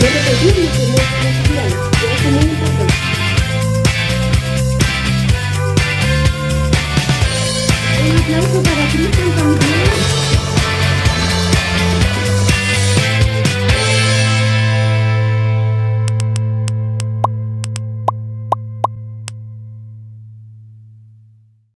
debe seguir que es muy importante. Un aplauso para Cristo.